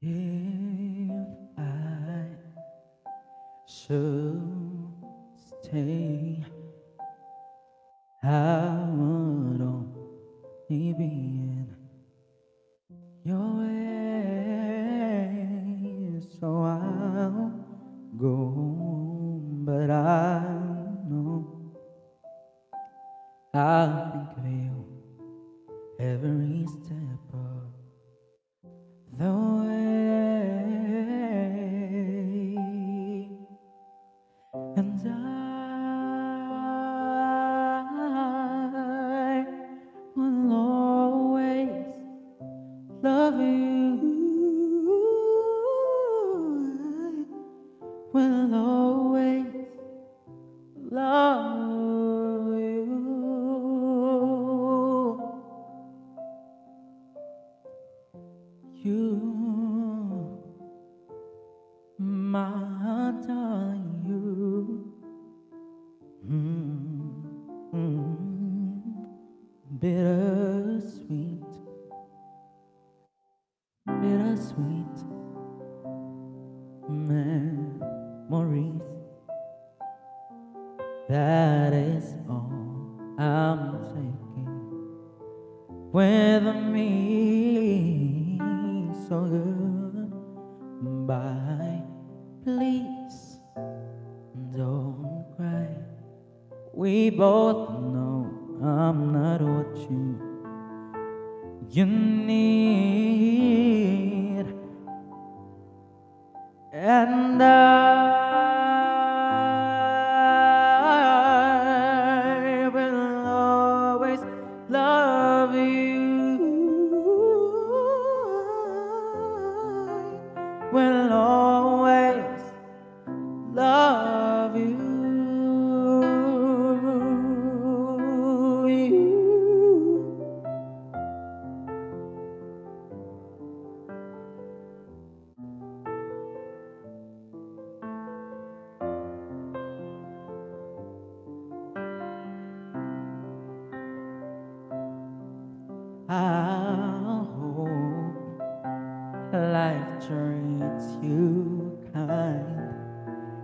If I should stay, I would only be in your way. So I'll go, but I know I'll will always love you. You, my darling, you. Mm, bittersweet, bittersweet That is all I'm taking with me. So goodbye, please don't cry. We both know I'm not what you you need, will always love you. I treats you kind,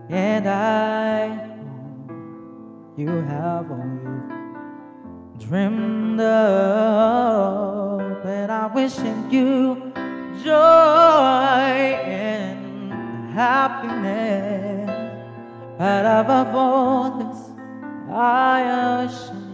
and I hope you have all you've dreamed of. And I'm wishing you joy and happiness. But above all this, I assure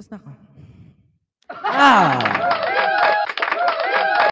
Tapos na ako. Ah!